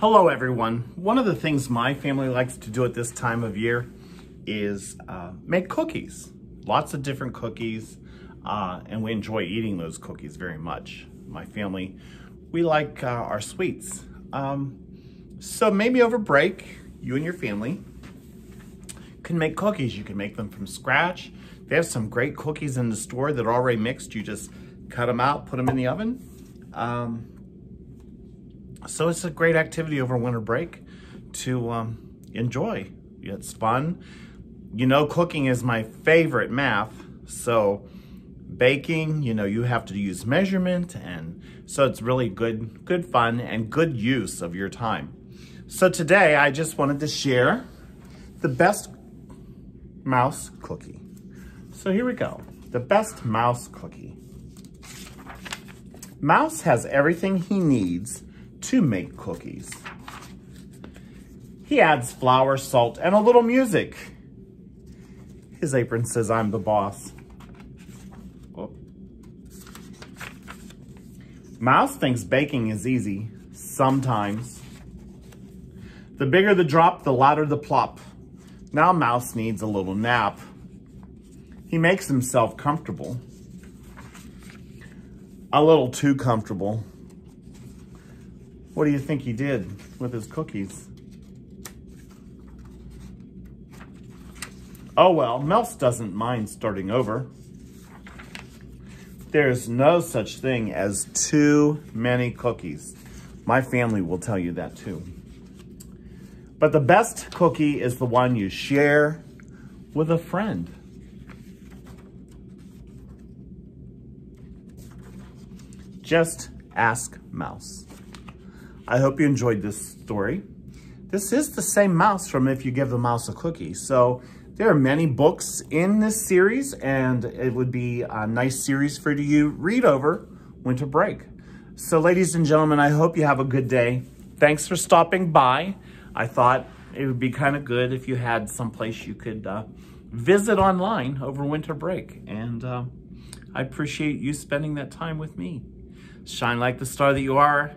Hello everyone. One of the things my family likes to do at this time of year is uh, make cookies. Lots of different cookies uh, and we enjoy eating those cookies very much. My family, we like uh, our sweets. Um, so maybe over break, you and your family can make cookies. You can make them from scratch. They have some great cookies in the store that are already mixed. You just cut them out, put them in the oven. Um, so it's a great activity over winter break to um, enjoy. It's fun. You know, cooking is my favorite math. So baking, you know, you have to use measurement. And so it's really good, good fun and good use of your time. So today I just wanted to share the best mouse cookie. So here we go. The best mouse cookie. Mouse has everything he needs to make cookies. He adds flour, salt, and a little music. His apron says, I'm the boss. Oh. Mouse thinks baking is easy, sometimes. The bigger the drop, the louder the plop. Now Mouse needs a little nap. He makes himself comfortable. A little too comfortable. What do you think he did with his cookies? Oh well, Mouse doesn't mind starting over. There's no such thing as too many cookies. My family will tell you that too. But the best cookie is the one you share with a friend. Just ask Mouse. I hope you enjoyed this story. This is the same mouse from If You Give the Mouse a Cookie. So there are many books in this series and it would be a nice series for you to read over winter break. So ladies and gentlemen, I hope you have a good day. Thanks for stopping by. I thought it would be kind of good if you had someplace you could uh, visit online over winter break. And uh, I appreciate you spending that time with me. Shine like the star that you are